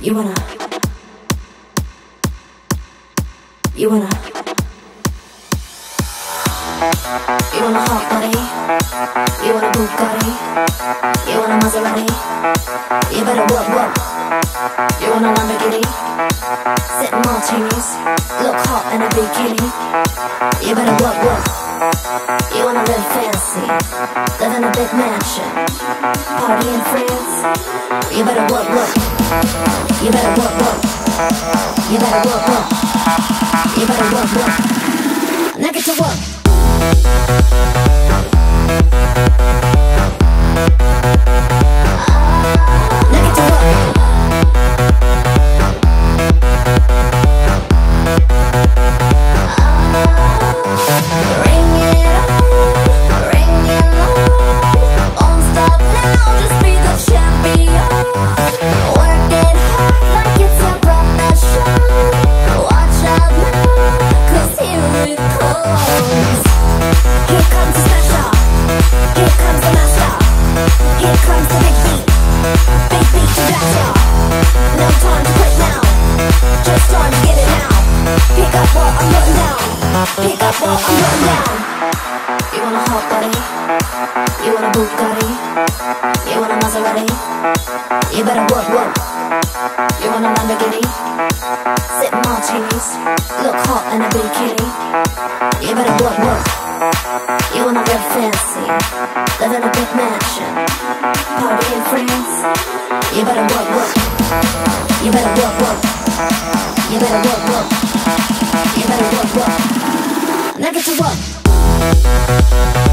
You wanna. You wanna. You want a hot body? You want a Bugatti? You want a Maserati? You better work, work. You want a Lamborghini? Sitting martinis, look hot in a bikini. You better work, work. You wanna live fancy, live in a big mansion, party in France. You better work, work. You better work, work. You better work, work. You better work, work. Now get to work. You better work, work. You want a Lamborghini? Sip martinis, look hot in a bikini. You better work, work. You wanna live fancy, live in a big mansion, party in France. You better work, work. You better work, work. You better work, work. You better work, work. Now get to work.